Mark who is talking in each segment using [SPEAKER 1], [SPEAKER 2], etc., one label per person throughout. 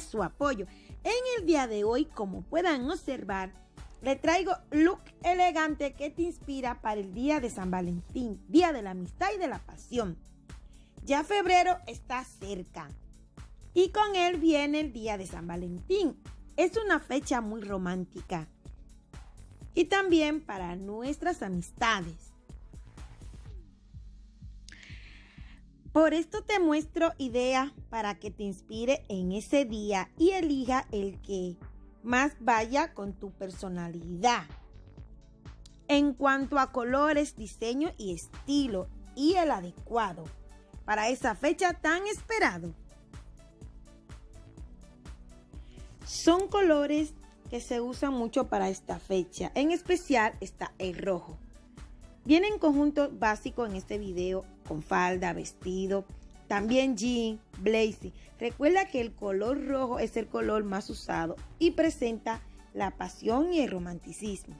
[SPEAKER 1] su apoyo. En el día de hoy, como puedan observar, le traigo look elegante que te inspira para el día de San Valentín, día de la amistad y de la pasión. Ya febrero está cerca y con él viene el día de San Valentín. Es una fecha muy romántica y también para nuestras amistades. Por esto te muestro ideas para que te inspire en ese día y elija el que más vaya con tu personalidad. En cuanto a colores, diseño y estilo y el adecuado para esa fecha tan esperado. Son colores que se usan mucho para esta fecha. En especial está el rojo. Viene en conjunto básico en este video con falda, vestido, también jean, blazer. Recuerda que el color rojo es el color más usado y presenta la pasión y el romanticismo.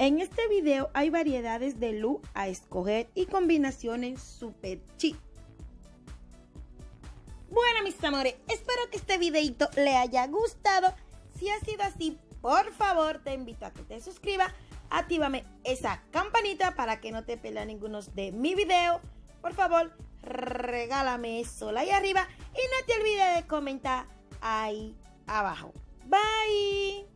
[SPEAKER 1] En este video hay variedades de look a escoger y combinaciones super chic. Bueno mis amores, espero que este videito le haya gustado. Si ha sido así, por favor te invito a que te suscribas. Actívame esa campanita para que no te pela ninguno de mi video. Por favor, regálame eso ahí arriba y no te olvides de comentar ahí abajo. Bye.